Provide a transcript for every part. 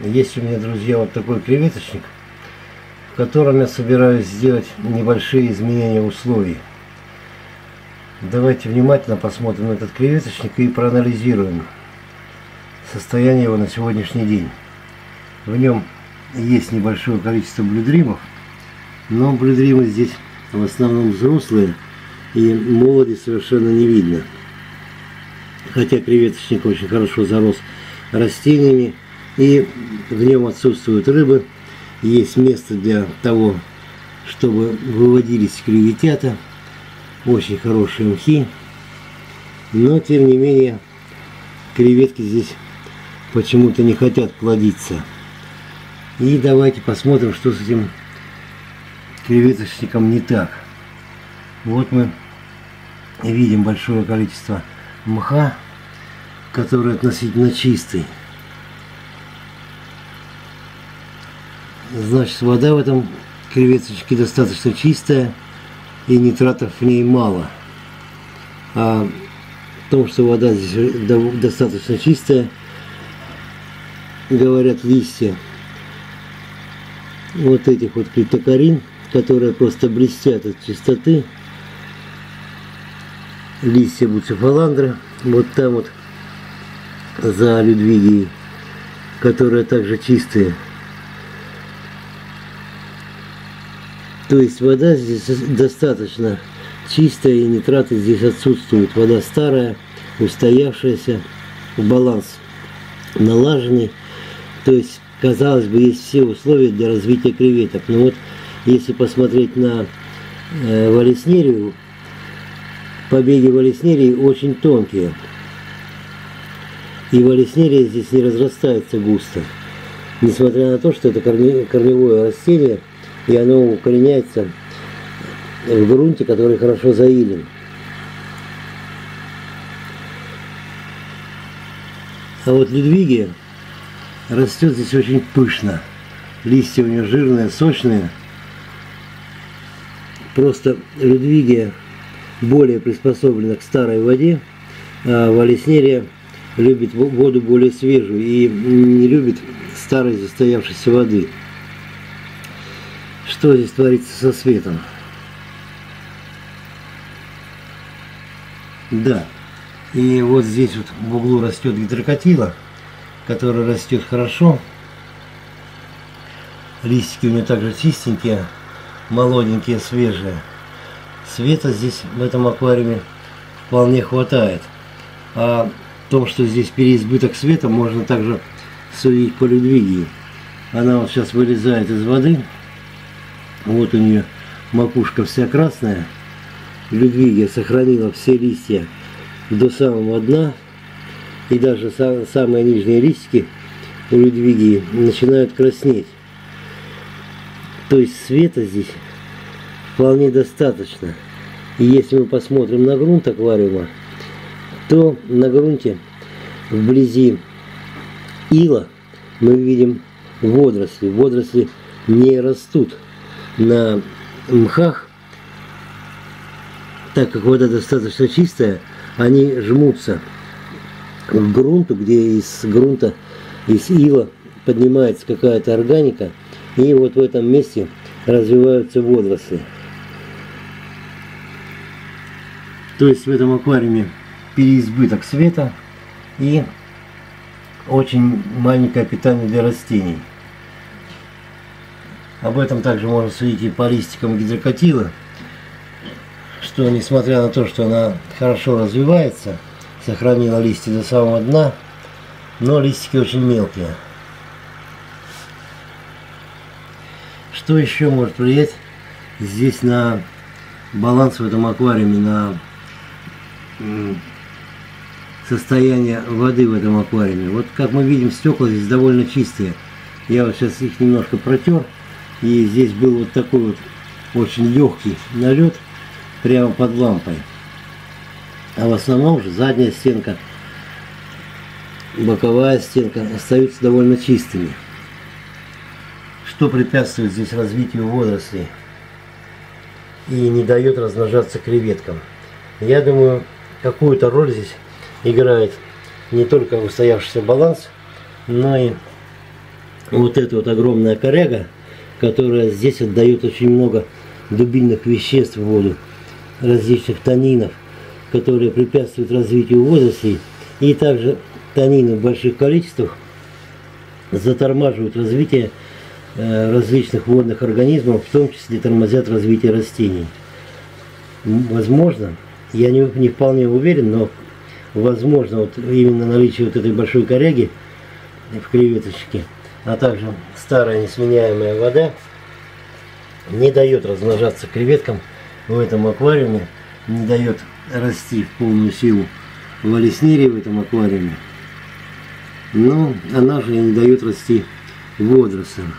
есть у меня, друзья, вот такой креветочник, в котором я собираюсь сделать небольшие изменения условий. Давайте внимательно посмотрим на этот креветочник и проанализируем состояние его на сегодняшний день. В нем есть небольшое количество блюдримов, но блюдримы здесь в основном взрослые и молоди совершенно не видно. Хотя креветочник очень хорошо зарос растениями и в нем отсутствуют рыбы. Есть место для того, чтобы выводились креветята – очень хорошие мхи. Но, тем не менее, креветки здесь почему-то не хотят плодиться. И давайте посмотрим, что с этим креветочником не так. Вот мы видим большое количество мха, который относительно чистый. Значит, вода в этом креветочке достаточно чистая и нитратов в ней мало. А в том, что вода здесь достаточно чистая, говорят листья вот этих вот криптокарин, которые просто блестят от чистоты. Листья буцефаландры, вот там вот за людвигией, которые также чистые. То есть вода здесь достаточно чистая, и нитраты здесь отсутствуют. Вода старая, устоявшаяся, баланс налаженный. То есть, казалось бы, есть все условия для развития креветок. Но вот если посмотреть на э, валеснерию, побеги валеснерии очень тонкие. И валеснерия здесь не разрастается густо. Несмотря на то, что это корневое растение – и оно укореняется в грунте, который хорошо заилен. А вот Людвигия растет здесь очень пышно. Листья у нее жирные, сочные. Просто Людвигия более приспособлена к старой воде, а Валеснерия любит воду более свежую и не любит старой застоявшейся воды что здесь творится со светом. Да, и вот здесь вот в углу растет гидрокотила, который растет хорошо. Листики у нее также чистенькие, молоденькие, свежие. Света здесь в этом аквариуме вполне хватает. А в том, что здесь переизбыток света, можно также судить по Людвигии. Она вот сейчас вылезает из воды, вот у нее макушка вся красная. Людвигия сохранила все листья до самого дна. И даже самые нижние листики у Людвигии начинают краснеть. То есть света здесь вполне достаточно. И если мы посмотрим на грунт аквариума, то на грунте вблизи ила мы видим водоросли. Водоросли не растут на мхах, так как вода достаточно чистая, они жмутся к грунту, где из грунта, из ила поднимается какая-то органика, и вот в этом месте развиваются водоросли. То есть в этом аквариуме переизбыток света и очень маленькое питание для растений. Об этом также можно судить и по листикам гидрокотила, что несмотря на то, что она хорошо развивается, сохранила листья до самого дна, но листики очень мелкие. Что еще может влиять здесь на баланс в этом аквариуме, на состояние воды в этом аквариуме. Вот как мы видим, стекла здесь довольно чистые. Я вот сейчас их немножко протер. И здесь был вот такой вот очень легкий налет прямо под лампой. А в основном уже задняя стенка, боковая стенка остаются довольно чистыми. Что препятствует здесь развитию водорослей и не дает размножаться креветкам. Я думаю, какую-то роль здесь играет не только устоявшийся баланс, но и вот эта вот огромная коряга, которая здесь отдает очень много дубильных веществ в воду, различных танинов, которые препятствуют развитию водорослей, и также танины в больших количествах затормаживают развитие э, различных водных организмов, в том числе тормозят развитие растений. Возможно, я не, не вполне уверен, но возможно вот именно наличие вот этой большой коряги в креветочке, а также старая несменяемая вода не дает размножаться креветкам в этом аквариуме, не дает расти в полную силу валеснерии в этом аквариуме. Но она же не дает расти водорослям.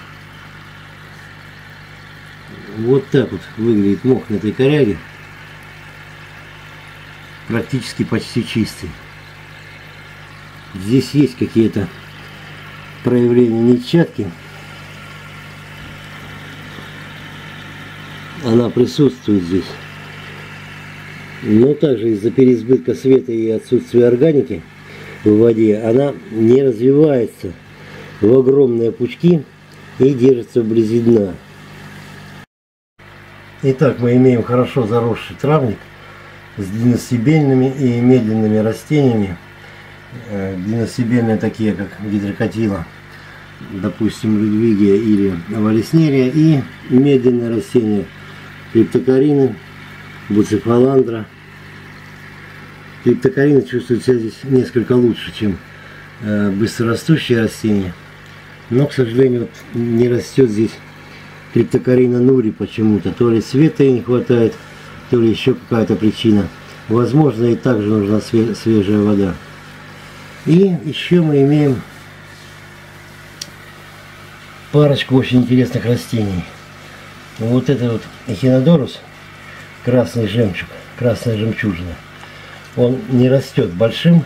Вот так вот выглядит мох на этой коряге. Практически почти чистый. Здесь есть какие-то проявления нечатки. Она присутствует здесь. Но также из-за переизбытка света и отсутствия органики в воде она не развивается в огромные пучки и держится вблизи дна. Итак, мы имеем хорошо заросший травник с длинносебельными и медленными растениями. Э, длинносебельные такие, как гидрокотила, допустим, людвигия или валеснерия, и медленные растения криптокарины, буцефаландра. Криптокарина чувствует себя здесь несколько лучше, чем э, быстрорастущие растения. Но, к сожалению, вот не растет здесь криптокарина нури почему-то. То ли света ей не хватает, то ли еще какая-то причина. Возможно, и также нужна свежая вода. И еще мы имеем парочку очень интересных растений. Вот это вот эхинодорус, красный жемчуг, красная жемчужина. Он не растет большим.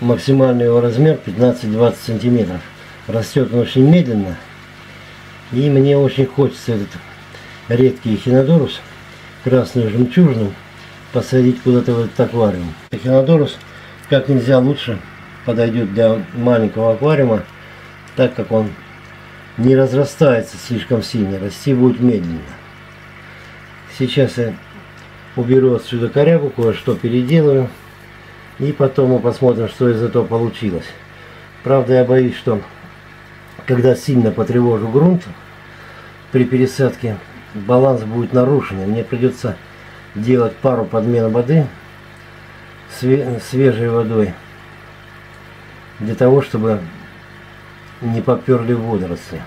Максимальный его размер 15-20 сантиметров. Растет он очень медленно. И мне очень хочется этот редкий эхинодорус, красную жемчужину, посадить куда-то в этот аквариум. Эхинодорус как нельзя лучше подойдет для маленького аквариума, так как он не разрастается слишком сильно, расти будет медленно. Сейчас я уберу отсюда корягу, кое-что переделаю. И потом мы посмотрим, что из этого получилось. Правда, я боюсь, что когда сильно потревожу грунт при пересадке, баланс будет нарушен. Мне придется делать пару подмен воды свежей водой для того, чтобы не поперли водоросли.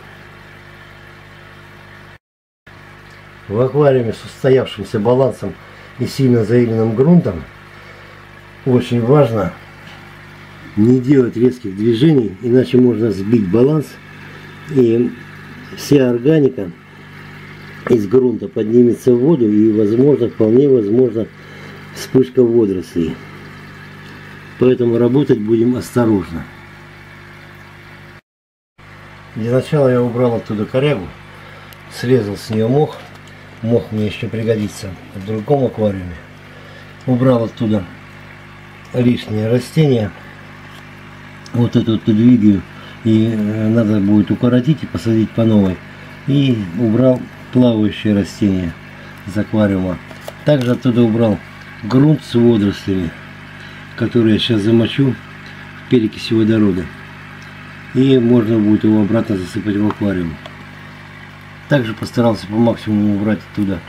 В аквариуме с устоявшимся балансом и сильно заиленным грунтом очень важно не делать резких движений, иначе можно сбить баланс и вся органика из грунта поднимется в воду и возможно, вполне возможно вспышка водорослей. Поэтому работать будем осторожно. Для начала я убрал оттуда корягу, срезал с нее мох. Мох мне еще пригодится в другом аквариуме. Убрал оттуда лишние растения. Вот эту вот двигаю. И э, надо будет укоротить и посадить по новой. И убрал плавающие растения из аквариума. Также оттуда убрал грунт с водорослями, который я сейчас замочу в перекиси водорода и можно будет его обратно засыпать в аквариум. Также постарался по максимуму убрать оттуда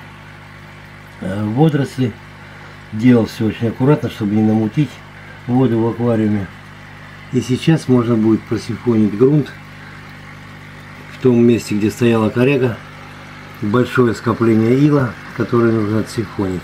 э, водоросли. Делал все очень аккуратно, чтобы не намутить воду в аквариуме. И сейчас можно будет просифонить грунт в том месте, где стояла коряга. Большое скопление ила, которое нужно отсифонить.